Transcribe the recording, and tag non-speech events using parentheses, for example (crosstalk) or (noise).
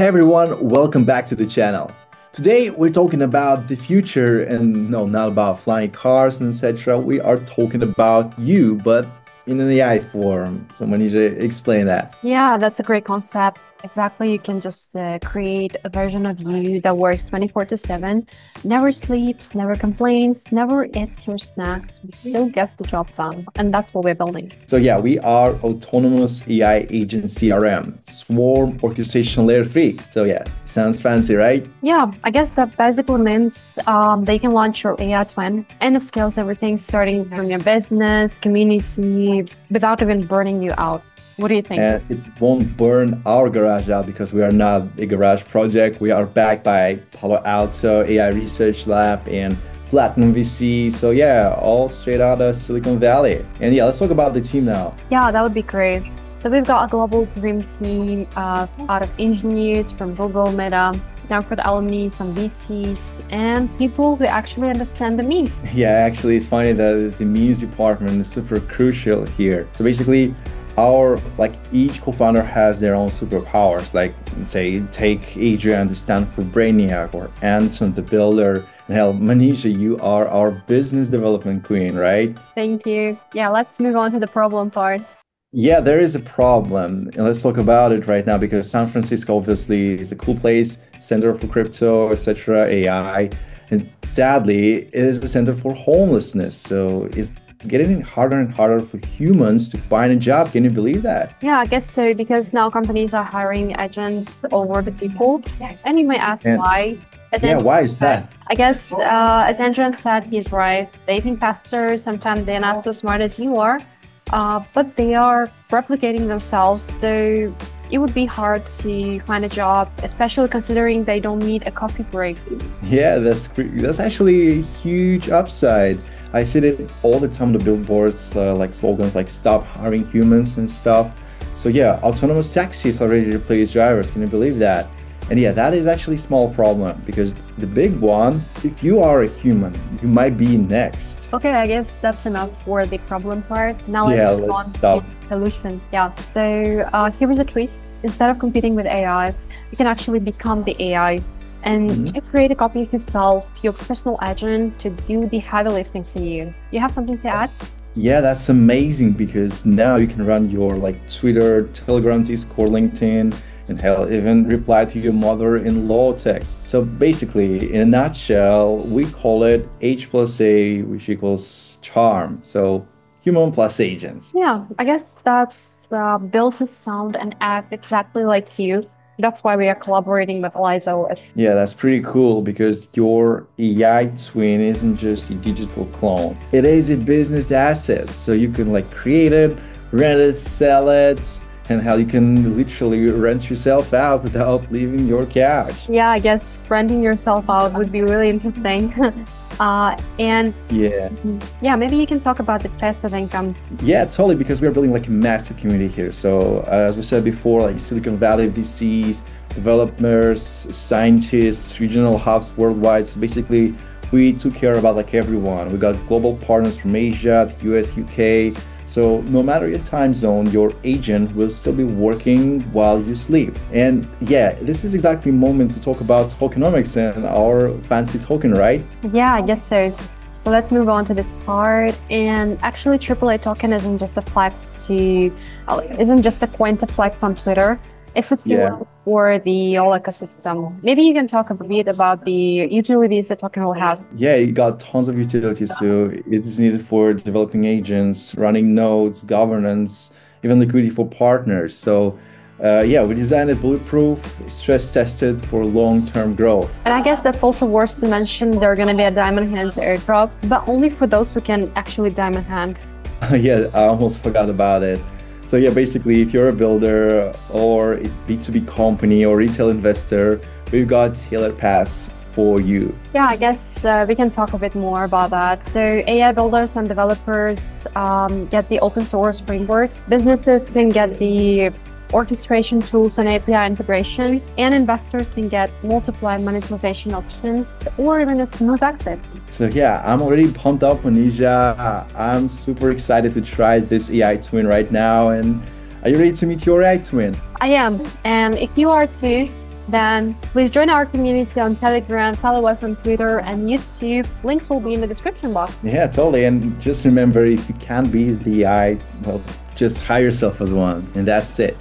Hey everyone, welcome back to the channel. Today we're talking about the future and no, not about flying cars and etc. We are talking about you, but in an AI form. So I need to explain that. Yeah, that's a great concept. Exactly. You can just uh, create a version of you that works 24 to 7, never sleeps, never complains, never eats your snacks, but still gets the job done. And that's what we're building. So, yeah, we are autonomous AI agent CRM, swarm orchestration layer 3. So, yeah, sounds fancy, right? Yeah, I guess that basically means um, they can launch your AI twin and it scales everything starting from your business, community, without even burning you out. What do you think? And it won't burn our garage out because we are not a garage project. We are backed by Palo Alto AI Research Lab and Platinum VC. So yeah, all straight out of Silicon Valley. And yeah, let's talk about the team now. Yeah, that would be great. So we've got a global dream team uh, out of engineers from Google, Meta, Stanford alumni, some VCs, and people who actually understand the memes. (laughs) Yeah, actually, it's funny that the memes department is super crucial here. So basically, our like each co-founder has their own superpowers like say take adrian the stanford brainiac or anton the builder and hell manisha you are our business development queen right? Thank you. Yeah let's move on to the problem part. Yeah there is a problem and let's talk about it right now because san francisco obviously is a cool place center for crypto etc ai and sadly it is a center for homelessness so is it's getting harder and harder for humans to find a job. Can you believe that? Yeah, I guess so because now companies are hiring agents over the people. And you may ask and, why. As yeah, why is that? I guess, uh, as Andrew said, he's right. They think faster. Sometimes they're not so smart as you are, uh, but they are replicating themselves. So it would be hard to find a job, especially considering they don't need a coffee break. Yeah, that's that's actually a huge upside. I see it all the time on the billboards, uh, like slogans like "Stop hiring humans" and stuff. So yeah, autonomous taxis already replace drivers. Can you believe that? And yeah, that is actually a small problem because the big one, if you are a human, you might be next. Okay, I guess that's enough for the problem part. Now let's yeah, let's on stop. to the solution. Yeah. So uh, here's a twist. Instead of competing with AI, you can actually become the AI and mm-hmm. you create a copy of yourself, your personal agent, to do the heavy lifting for you. You have something to add? Yeah, that's amazing because now you can run your like Twitter, Telegram, Discord, LinkedIn, and hell, even reply to your mother-in-law text. So basically, in a nutshell, we call it H plus A, which equals charm. So human plus agents. Yeah, I guess that's uh, built to sound and act exactly like you that's why we are collaborating with Eliza OS. Yeah, that's pretty cool because your AI twin isn't just a digital clone. It is a business asset. So you can like create it, rent it, sell it, and how you can literally rent yourself out without leaving your couch. Yeah, I guess renting yourself out would be really interesting. (laughs) uh, and yeah, yeah, maybe you can talk about the passive income. Yeah, totally, because we're building like a massive community here. So uh, as we said before, like Silicon Valley VCs, developers, scientists, regional hubs worldwide. So basically, we took care about like everyone. We got global partners from Asia, the US, UK so no matter your time zone, your agent will still be working while you sleep. And yeah, this is exactly the moment to talk about tokenomics and our fancy token, right? Yeah, I guess so. So let's move on to this part. And actually, AAA token isn't just a flex to, uh, isn't just a coin to flex on Twitter. It's a tool yeah. for the whole ecosystem. Maybe you can talk a bit about the utilities that token will have. Yeah, it got tons of utilities. So it is needed for developing agents, running nodes, governance, even liquidity for partners. So uh, yeah, we designed it bulletproof, stress tested for long-term growth. And I guess that's also worth to mention. There are going to be a diamond hands airdrop, but only for those who can actually diamond hand. (laughs) yeah, I almost forgot about it. So yeah, basically, if you're a builder or a B2B company or retail investor, we've got tailored paths for you. Yeah, I guess uh, we can talk a bit more about that. So AI builders and developers um, get the open source frameworks. Businesses can get the orchestration tools and API integrations, and investors can get multiple monetization options or even a smooth exit. So yeah, I'm already pumped up, Manisha. I'm super excited to try this AI twin right now. And are you ready to meet your AI twin? I am. And if you are too, then please join our community on Telegram, follow us on Twitter and YouTube. Links will be in the description box. Yeah, totally. And just remember if you can't be the AI, well, just hire yourself as one, and that's it.